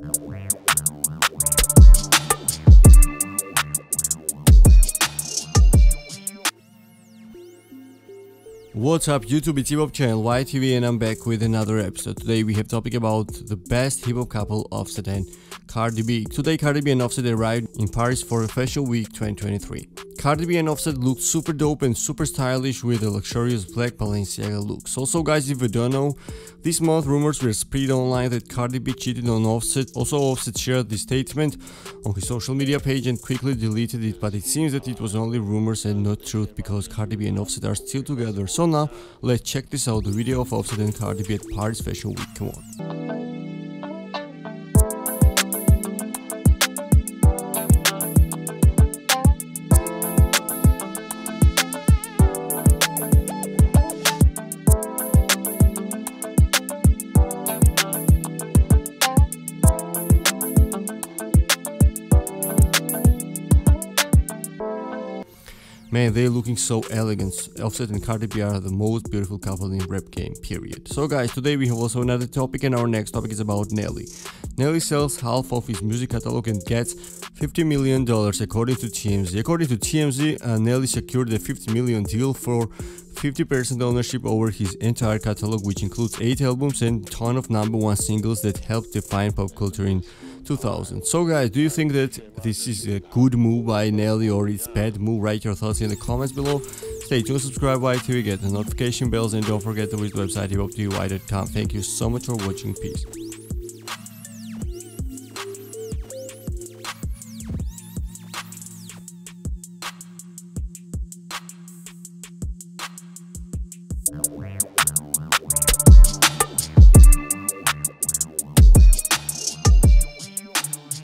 What's up YouTube, it's hip hop channel WHY TV and I'm back with another episode. Today we have topic about the best hip hop couple Offset and Cardi B. Today Cardi B and Offset arrived in Paris for Fashion Week 2023. Cardi B and Offset looked super dope and super stylish with a luxurious black Balenciaga looks. Also guys, if you don't know, this month rumors were spread online that Cardi B cheated on Offset. Also Offset shared this statement on his social media page and quickly deleted it, but it seems that it was only rumors and not truth because Cardi B and Offset are still together. So now, let's check this out, the video of Offset and Cardi B at Paris Fashion Week, come on. Man, they're looking so elegant. Offset and Cardi B are the most beautiful couple in rap game, period. So guys, today we have also another topic and our next topic is about Nelly. Nelly sells half of his music catalog and gets $50 million according to TMZ. According to TMZ, uh, Nelly secured a 50 million deal for 50% ownership over his entire catalog which includes 8 albums and ton of number one singles that helped define pop culture in 2000. So guys, do you think that this is a good move by Nelly or it's bad move? Write your thoughts in the comments below. Stay tuned, subscribe WHY TV, get the notification bells and don't forget to visit the website hipoptui.com. Thank you so much for watching. Peace.